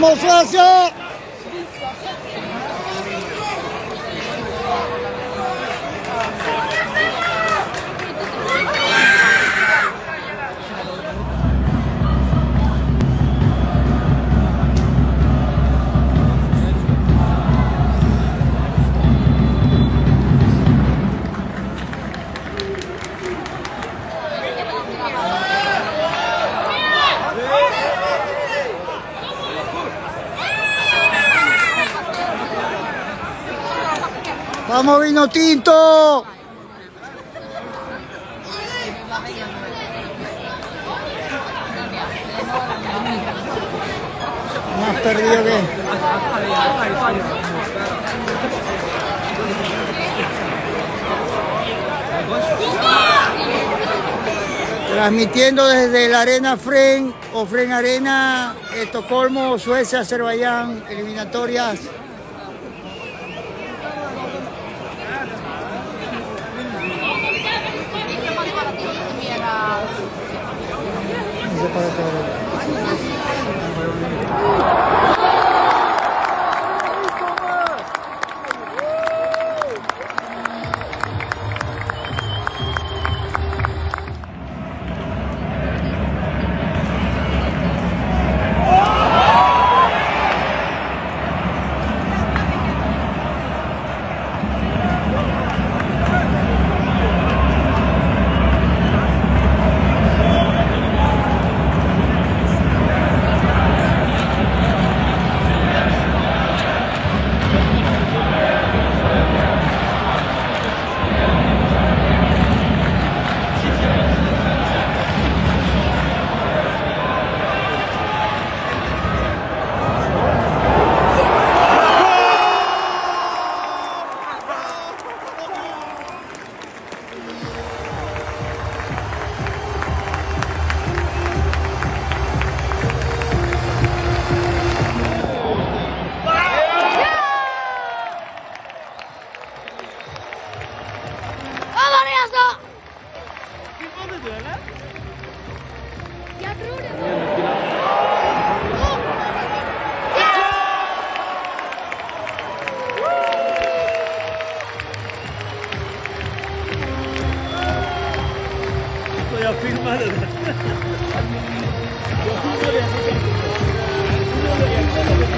¡Vamos, Suecia! ¡Vamos, vino tinto! Más perdido que... Transmitiendo desde la Arena Fren o Fren Arena, Estocolmo, Suecia, Azerbaiyán, eliminatorias 的要飞慢了。的。